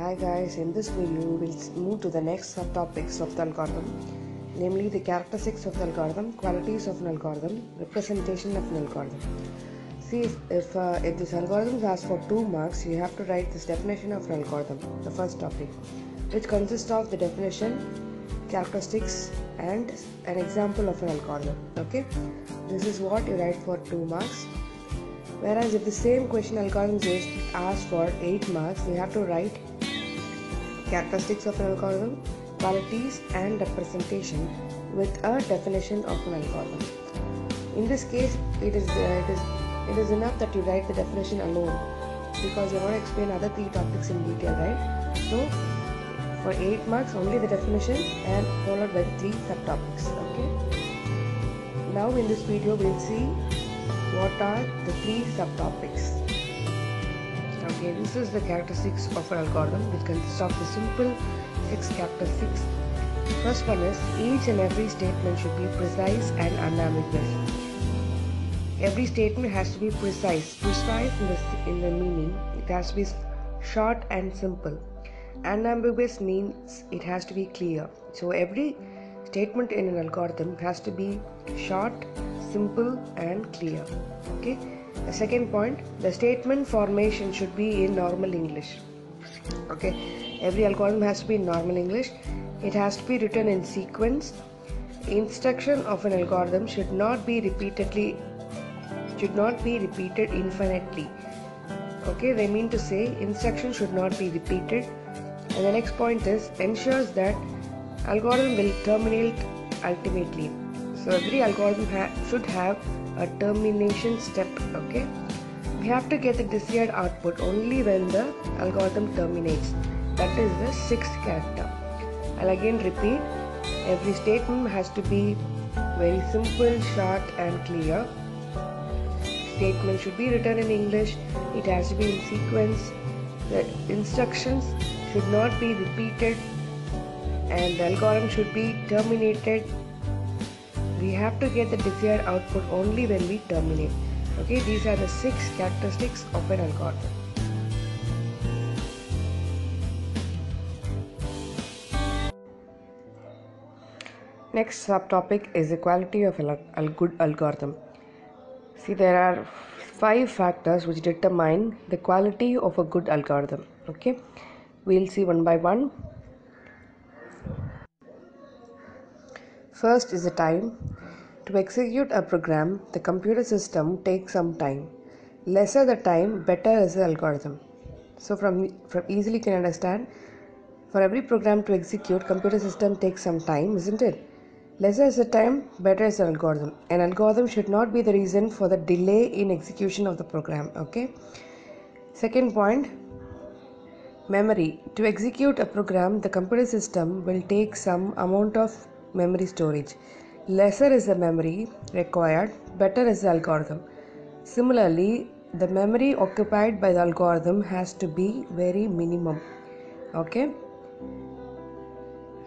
Hi guys, in this video we will move to the next subtopics of the algorithm, namely the characteristics of the algorithm, qualities of an algorithm, representation of an algorithm. See, if, if, uh, if this algorithm asks for 2 marks, you have to write this definition of an algorithm, the first topic, which consists of the definition, characteristics and an example of an algorithm. Okay, this is what you write for 2 marks. Whereas if the same question algorithm is asked for 8 marks, we have to write characteristics of an algorithm, qualities and representation with a definition of an algorithm. In this case, it is uh, it is it is enough that you write the definition alone because you want to explain other three topics in detail, right? So for 8 marks, only the definition and followed by three subtopics. Okay. Now in this video, we'll see what are the three subtopics. Okay, this is the characteristics of an algorithm which consists of the simple six characteristics. First one is each and every statement should be precise and unambiguous. Every statement has to be precise, precise in the, in the meaning. It has to be short and simple. Unambiguous means it has to be clear. So every statement in an algorithm has to be short, simple and clear. Okay. The second point, the statement formation should be in normal English. Okay, every algorithm has to be in normal English. It has to be written in sequence. Instruction of an algorithm should not be repeatedly should not be repeated infinitely. Okay, they mean to say instruction should not be repeated. And the next point is ensures that algorithm will terminate ultimately. So every algorithm ha- should have a termination step okay? We have to get the desired output only when the algorithm terminates. That is the sixth character. I'll again repeat every statement has to be very simple short and clear. Statement should be written in english. It has to be in sequence. The instructions should not be repeated and the algorithm should be terminated we have to get the desired output only when we terminate. Okay these are the six characteristics of an algorithm. Next subtopic is the quality of a good algorithm. See there are five factors which determine the quality of a good algorithm. Okay we'll see one by one First is the time. To execute a program, the computer system takes some time. Lesser the time, better is the algorithm. So from, from easily can understand, for every program to execute, computer system takes some time, isn't it? Lesser is the time, better is the algorithm. An algorithm should not be the reason for the delay in execution of the program. Okay. Second point, memory. To execute a program, the computer system will take some amount of memory storage. Lesser is the memory required, better is the algorithm. Similarly, the memory occupied by the algorithm has to be very minimum. Okay?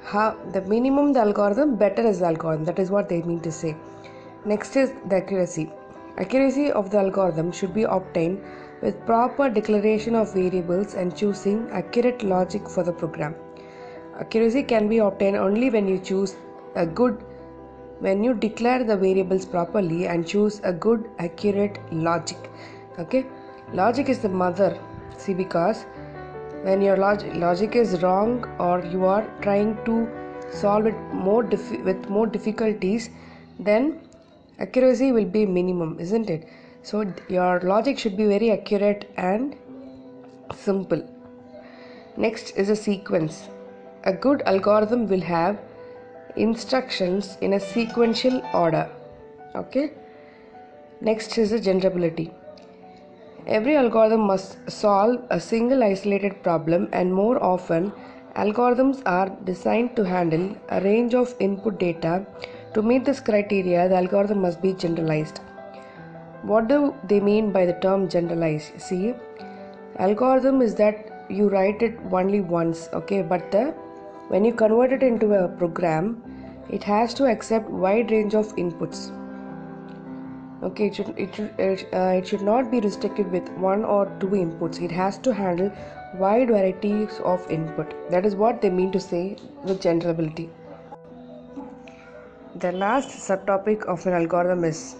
How the minimum the algorithm, better is the algorithm. That is what they mean to say. Next is the accuracy. Accuracy of the algorithm should be obtained with proper declaration of variables and choosing accurate logic for the program. Accuracy can be obtained only when you choose a good when you declare the variables properly and choose a good accurate logic okay? Logic is the mother see because when your log- logic is wrong or you are trying to solve it more dif- with more difficulties then accuracy will be minimum isn't it? So your logic should be very accurate and simple. Next is a sequence. A good algorithm will have instructions in a sequential order. Okay? Next is the generability every algorithm must solve a single isolated problem and more often algorithms are designed to handle a range of input data. To meet this criteria the algorithm must be generalized. What do they mean by the term generalized? See algorithm is that you write it only once okay? But the when you convert it into a program it has to accept wide range of inputs okay it should it should, uh, it should not be restricted with one or two inputs it has to handle wide varieties of input. That is what they mean to say with generability. The last subtopic of an algorithm is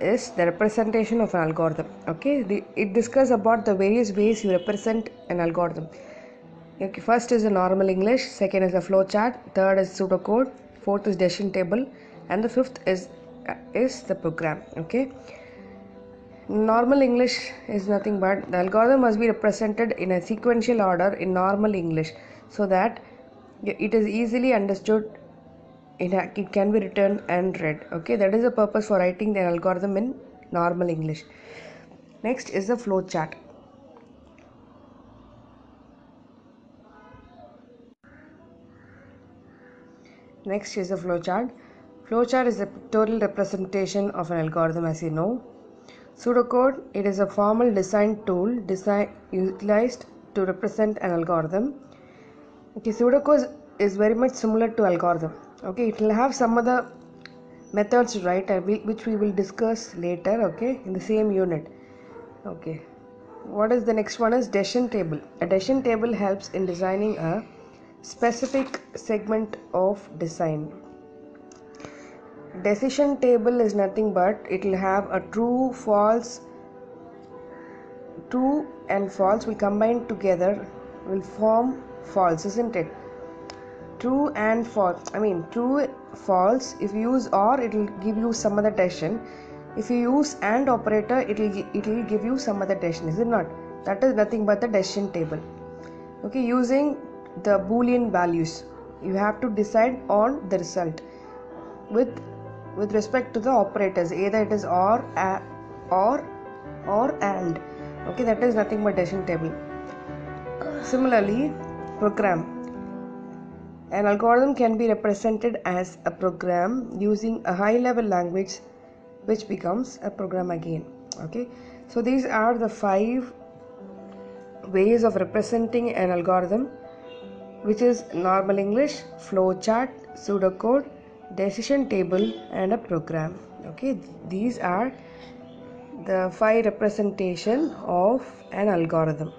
is the representation of an algorithm. Okay, the, it discusses about the various ways you represent an algorithm. Okay, first is a normal English, second is a flowchart, third is pseudocode, fourth is decision table, and the fifth is uh, is the program. Okay? Normal english is nothing but the algorithm must be represented in a sequential order in normal english so that it is easily understood it can be written and read okay? That is the purpose for writing the algorithm in normal english. Next is the flow next is a flowchart flowchart is a pictorial representation of an algorithm as you know Pseudocode it is a formal design tool design, utilized to represent an algorithm. Okay, pseudocode is very much similar to algorithm. Okay, it will have some other methods to write uh, which we will discuss later. Okay, in the same unit. Okay, what is the next one is decision table. A decision table helps in designing a specific segment of design. Decision table is nothing but it will have a true false true and false will combine together will form false isn't it? True and false i mean true false if you use or it will give you some other decision. If you use and operator it will it will give you some other decision is it not? That is nothing but the decision table. Okay using the boolean values. You have to decide on the result with with respect to the operators either it is or or or and. Okay that is nothing but decision table. Similarly program. An algorithm can be represented as a program using a high level language which becomes a program again. Okay so these are the five ways of representing an algorithm which is normal english flowchart pseudocode decision table and a program. Okay these are the five representation of an algorithm